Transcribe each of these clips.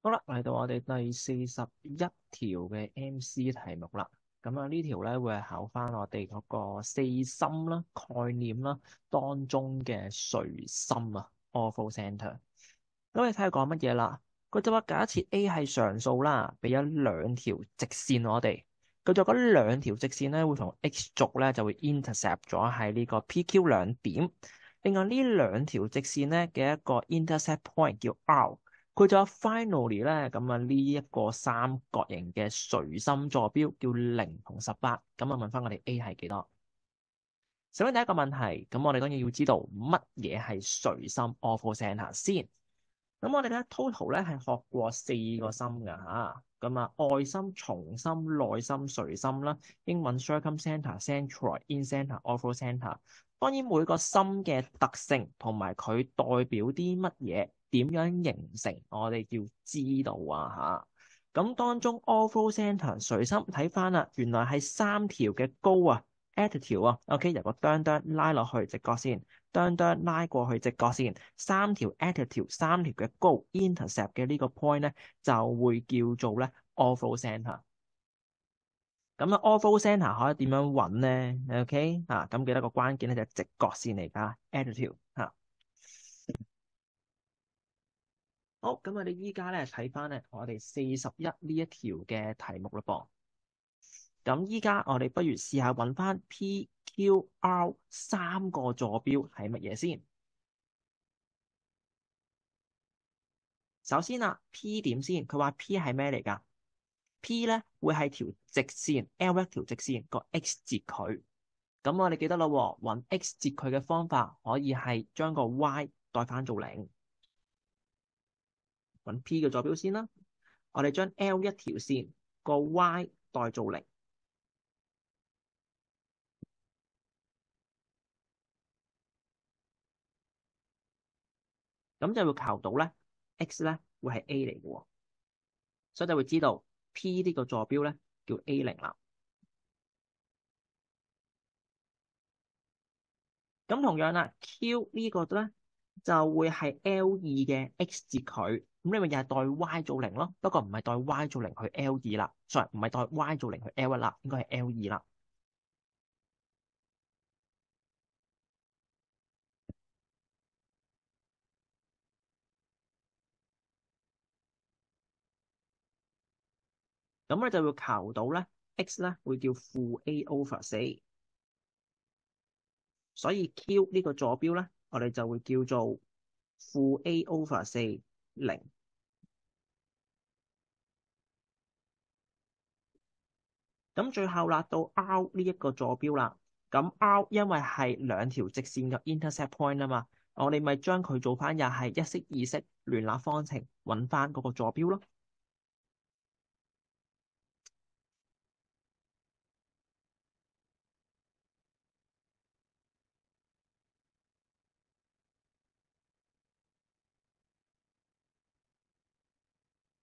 好啦，嚟到我哋第四十一条嘅 MC 题目啦。咁啊，呢條咧會係考翻我哋嗰個四心啦、概念啦當中嘅隨心啊，ortho centre。咁你睇下講乜嘢啦？佢就話假設 A 系常数啦，俾咗兩條直線我哋，佢就嗰兩條直線咧會同 X 轴咧就會 intercept 咗喺呢個 PQ 兩點。另外呢兩條直線咧嘅一個 intercept point 叫 R。佢就 finally 咧，咁啊呢一個三角形嘅隨心坐標叫零同十八，咁啊問翻我哋 A 係幾多？首先第一個問題，咁我哋當然要知道乜嘢係隨心 （orthocenter） 先。咁我哋咧 total 咧係學過四個心㗎吓，咁啊外心、重心、內心、隨心啦，英文 circumcenter、centroid、incenter、ortho centre。當然每個心嘅特性同埋佢代表啲乜嘢？點樣形成？我哋要知道啊嚇。咁當中 ortho centre 隨心睇翻啦，原來係三條嘅高啊，attitude 啊，OK 由個哚哚拉落去直角線，哚哚拉過去直角線，三條 attitude 三條嘅高 intercept 嘅呢個 point 咧，就會叫做咧 ortho centre。咁啊 ortho centre 可以點樣揾咧？OK 啊，咁記得個關鍵咧就係直角線嚟㗎，attitude 嚇。好，咁我哋依家咧睇翻咧，我哋四十一呢一條嘅題目啦噃。咁依家我哋不如試下揾翻 P、Q、R 三個坐標係乜嘢先。首先啊，P 點先，佢話 P 係咩嚟㗎？P 咧會係條直線，L 一條直線個 X 截佢。咁我哋記得啦，揾 X 截佢嘅方法可以係將個 Y 代翻做零。揾 P 嘅坐標先啦，我哋將 L 一條線個 Y 代做零，咁就會求到咧 X 咧會係 A 嚟嘅，所以就會知道 P 呢個坐標咧叫 A 零啦。咁同樣啦，Q 呢個咧就會係 L 二嘅 X 截佢。咁你咪又係代 y 做零咯，不過唔係代 y 做零去 L 二啦，sorry 唔係代 y 做零去 L 一啦，應該係 L 二啦。咁咧就會求到咧 x 咧會叫負 a over 四，所以 q 呢個坐標咧，我哋就會叫做負 a over 四零。咁最後啦，到 R 呢一個坐標啦。咁 R 因為係兩條直線嘅 intercept point 啊嘛，我哋咪將佢做翻又係一式二式聯立方程，揾翻嗰個坐標咯。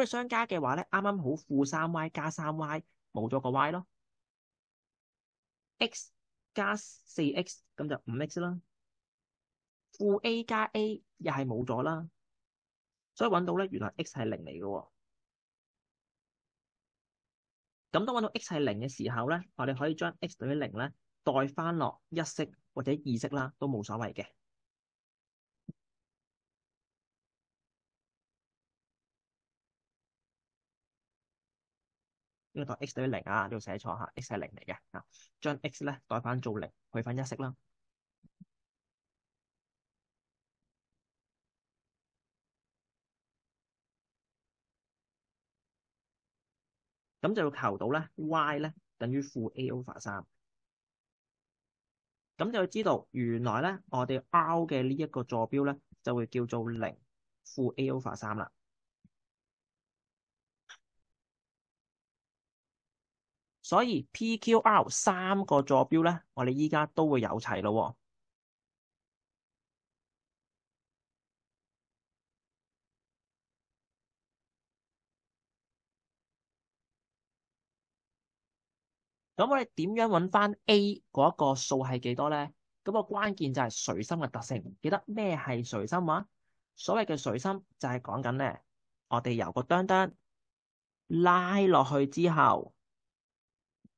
咁你相加嘅話咧，啱啱好負三 y 加三 y 冇咗個 y 咯，x 加四 x 咁就五 x 啦，負 a 加 a 又係冇咗啦，所以揾到咧原來 x 係零嚟嘅。咁當揾到 x 係零嘅時候咧，我哋可以將 x 等於零咧代翻落一式或者二式啦，都冇所謂嘅。呢個代 x 等於零啊，呢度寫錯嚇，x 係零嚟嘅啊，將 x 咧代翻做零，去翻一式啦。咁就要求到咧 y 咧等於負 a over 三。咁就要知道原來咧我哋 R 嘅呢一個坐標咧就會叫做零負 a over 三啦。所以 PQR 三個坐標咧，我哋依家都會有齊咯。咁我哋點樣揾翻 A 嗰一個數係幾多咧？咁個關鍵就係垂心嘅特性。記得咩係垂心話？所謂嘅垂心就係講緊咧，我哋由個哚哚拉落去之後，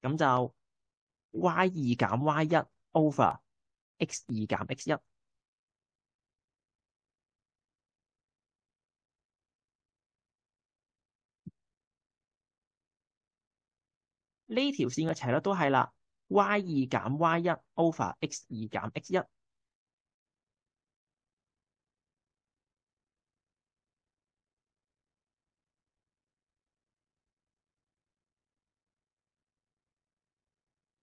咁就 y 二减 y 一 over x 二减 x 一。呢条线嘅斜率都系啦，y 二减 y 一 over x 二减 x 一。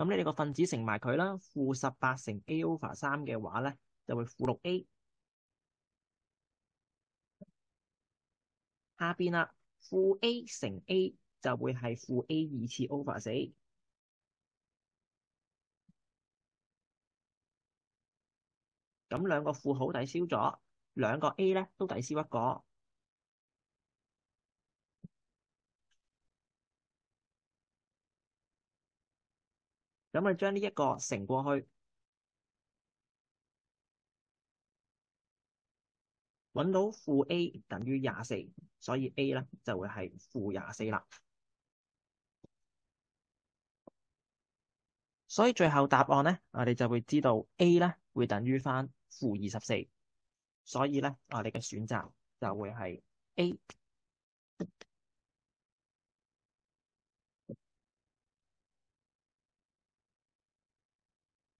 咁你哋個分子乘埋佢啦，負十八乘 a over 三嘅話咧，就會負六 a。下邊啦，負 a 乘 a 就會係負 a 二次 over 四。咁兩個負號抵消咗，兩個 a 咧都抵消一個。咁我將呢一個乘過去，揾到負 a 等於廿四，所以 a 咧就會係負廿四啦。所以最後答案咧，我哋就會知道 a 咧會等於翻負二十四，所以咧我哋嘅選擇就會係 a。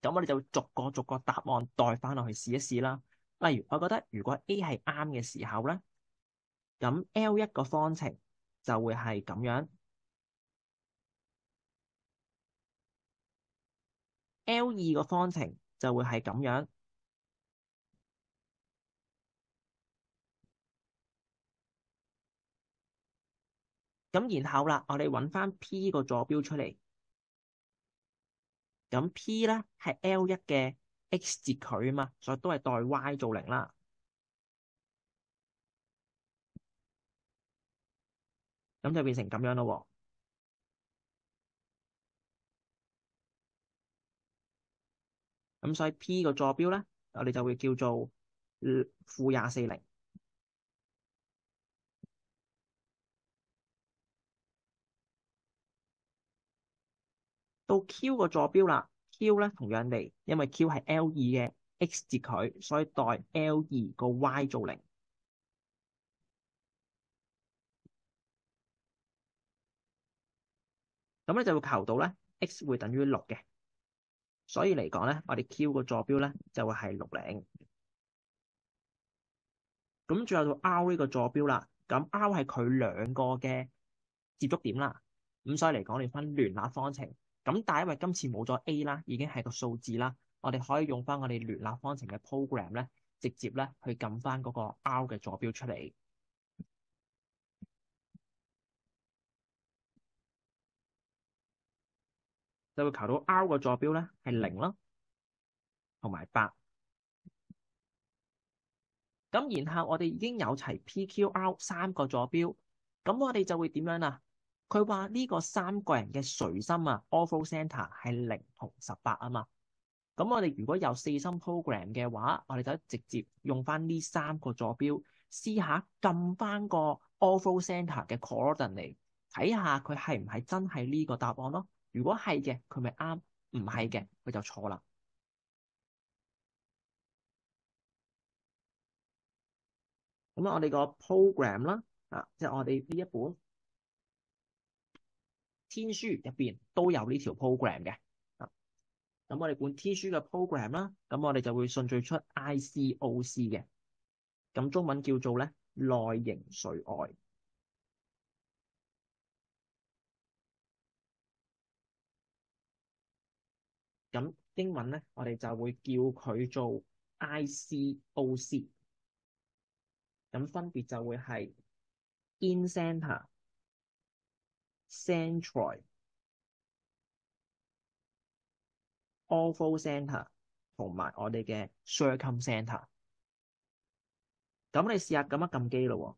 咁我哋就逐個逐個答案代翻落去試一試啦。例如，我覺得如果 A 係啱嘅時候咧，咁 L 一個方程就會係咁樣，L 二個方程就會係咁樣。咁然後啦，我哋揾翻 P 個坐標出嚟。咁 P 咧系 L 一嘅 x 截距啊嘛，所以都系代 y 做零啦。咁就变成咁样咯。咁所以 P 个坐标咧，我哋就会叫做负廿四零。到 Q 個坐標啦，Q 咧同樣地，因為 Q 係 L 二嘅 x 截距，所以代 L 二個 y 做零。咁咧就會求到咧 x 會等於六嘅，所以嚟講咧，我哋 Q 個坐標咧就會係六零。咁最後到 R 呢個坐標啦，咁 R 係佢兩個嘅接觸點啦。咁所以嚟講，你分聯立方程。咁但係因為今次冇咗 A 啦，已經係個數字啦，我哋可以用翻我哋聯立方程嘅 program 咧，直接咧去撳翻嗰個 R 嘅坐標出嚟，就會求到 R 嘅坐標咧係零啦，同埋八。咁然後我哋已經有齊 PQR 三個坐標，咁我哋就會點樣啊？佢話呢個三個人嘅垂心啊，ortho center 係零同十八啊嘛。咁我哋如果有四心 program 嘅話，我哋就直接用翻呢三個坐標，試下撳翻個 ortho center 嘅 coordinate 嚟睇下佢係唔係真係呢個答案咯。如果係嘅，佢咪啱；唔係嘅，佢就錯啦。咁啊，我哋個 program 啦，啊，即係我哋呢一本天書入邊都有呢條 program 嘅。啊，咁我哋本天書嘅 program 啦，咁我哋就會順序出 ICOC 嘅。咁中文叫做咧內形垂外。咁英文咧，我哋就會叫佢做 ICOC。咁分別就會係 in center、centroid、ortho center 同埋我哋嘅 circum center。咁你試下撳一撳機咯。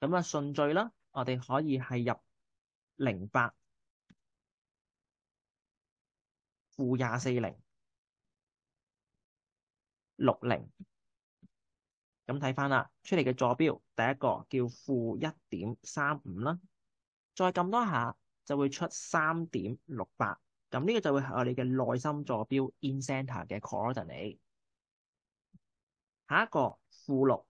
咁啊順序啦，我哋可以係入零八、負廿四零。六零，咁睇翻啦，出嚟嘅坐標，第一個叫負一點三五啦，再撳多下就會出三點六八，咁呢個就會係我哋嘅內心坐標 in center 嘅 coordinate。下一個負六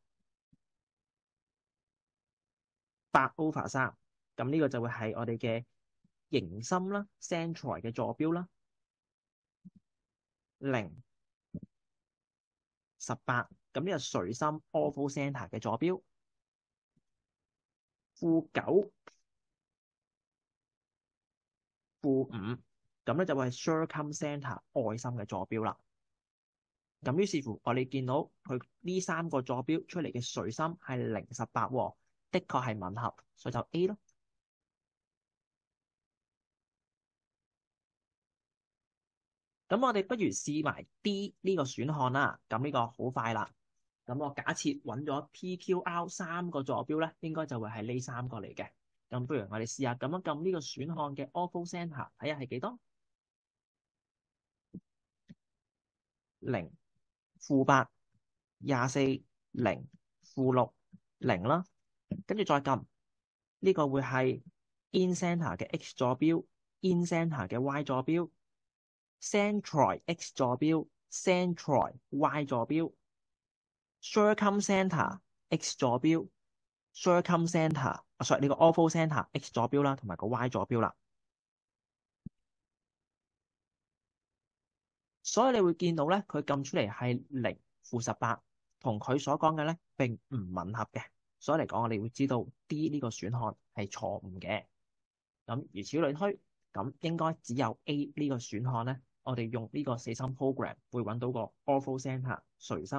八 over 三，咁呢個就會係我哋嘅形心啦，centroid 嘅坐標啦，零。十八，咁呢個垂心 （off center） 嘅坐標，負九，負五，咁咧就會係 circum center 外心嘅坐標啦。咁於是乎，我哋見到佢呢三個坐標出嚟嘅垂心係零十八，的確係吻合，所以就 A 咯。咁我哋不如試埋 D 呢個選項啦。咁呢個好快啦。咁我假設揾咗 PQR 三個坐標咧，應該就會係呢三個嚟嘅。咁不如我哋試下咁樣撳呢個選項嘅 ortho center，睇下係幾多？零、負八、廿四、零、負六、零啦。跟住再撳呢個會係 in center 嘅 X 坐標，in center 嘅 Y 坐標。centroid X 坐標，centroid Y 坐標，circum center X 坐標，circum center 啊，sorry 呢個 ortho center X 坐標啦，同埋個 Y 坐標啦。所以你會見到咧，佢撳出嚟係零負十八，同佢所講嘅咧並唔吻合嘅。所以嚟講，我哋會知道 D 呢個選項係錯誤嘅。咁如此類推，咁應該只有 A 呢個選項咧。我哋用呢個四心 program 會揾到個 ortho center 垂心